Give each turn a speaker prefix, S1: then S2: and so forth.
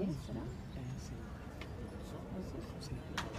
S1: É será? Acho